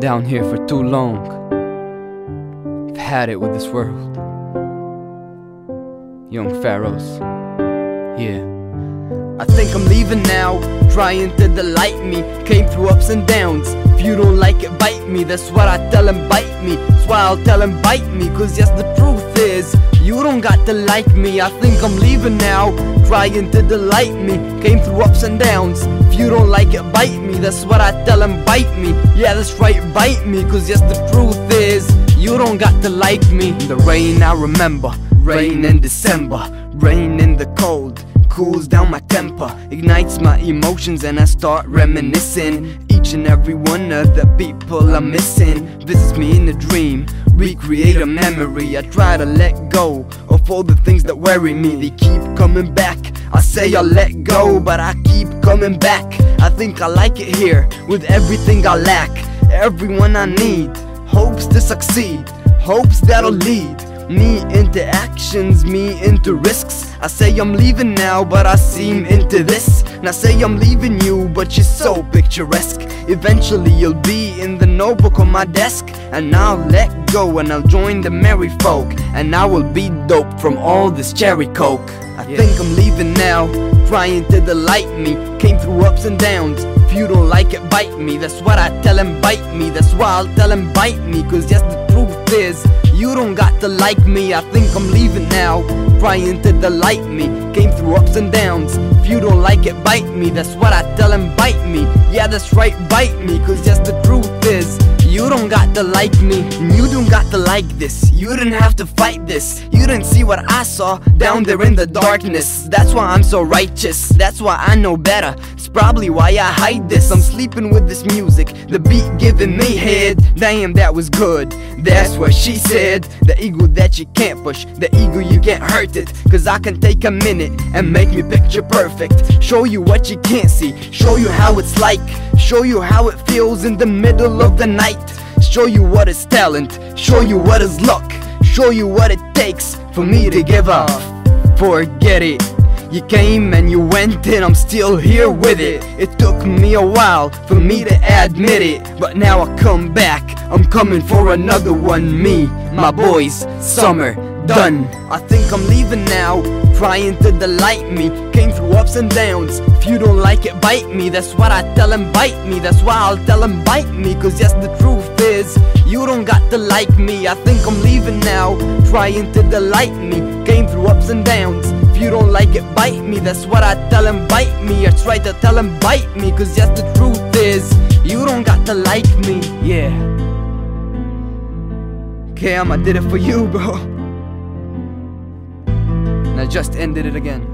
down here for too long. I've had it with this world. Young Pharoz. Yeah. I think I'm leaving now, trying to delight me. Came through ups and downs. If you don't like it, bite me. That's what I tell him, bite me. That's why I'll tell him, bite me. Cause yes, the truth is, you don't got to like me. I think I'm leaving now, trying to delight me. Came through ups and downs. You don't like it, bite me. That's what I tell him, bite me. Yeah, that's right, bite me. Cause yes, the truth is, you don't got to like me. The rain I remember, rain in December, rain in the cold cools down my temper, ignites my emotions, and I start reminiscing. Each and every one of the people I'm missing visits me in a dream, recreate a memory. I try to let go of all the things that worry me. They keep coming back. I say I'll let go, but I keep coming back. I think I like it here with everything I lack, everyone I need. Hopes to succeed, hopes that'll lead me into actions, me into risks. I say I'm leaving now, but I seem into this. And I say I'm leaving you, but you're so picturesque. Eventually, you'll be in the notebook on my desk. And I'll let go and I'll join the merry folk. And I will be dope from all this cherry coke. I yeah. think I'm leaving now, trying to delight me. Came through ups and downs. If you don't like it, bite me. That's what I tell him, bite me. That's why I'll tell him, bite me. Cause yes, the truth is, you don't got to like me. I think I'm leaving now, trying to delight me. Came through ups and downs. If you don't like it, bite me. That's what I tell him, bite me. Yeah, that's right, bite me. Cause yes, the truth is, you don't got to like me, and you don't got to like this. You didn't have to fight this. You didn't see what I saw down there in the darkness. That's why I'm so righteous. That's why I know better. Probably why I hide this. I'm sleeping with this music, the beat giving me head. Damn, that was good. That's what she said. The ego that you can't push, the ego you can't hurt it. Cause I can take a minute and make me picture perfect. Show you what you can't see, show you how it's like, show you how it feels in the middle of the night. Show you what is talent, show you what is luck, show you what it takes for me to give up. Forget it. You came and you went and I'm still here with it. It took me a while for me to admit it But now I come back, I'm coming for another one Me, my boys, summer, done. I think I'm leaving now, trying to delight me. Came through ups and downs, if you don't like it, bite me. That's what I tell him, bite me That's why I'll tell him, bite me Cause yes, the truth is, you don't got to like me. I think I'm leaving now, trying to delight me. Came through ups and downs you don't like it, bite me. That's what I tell him, bite me. I try to tell him, bite me Cause yes, the truth is You don't got to like me, yeah. Cam, I did it for you, bro. And I just ended it again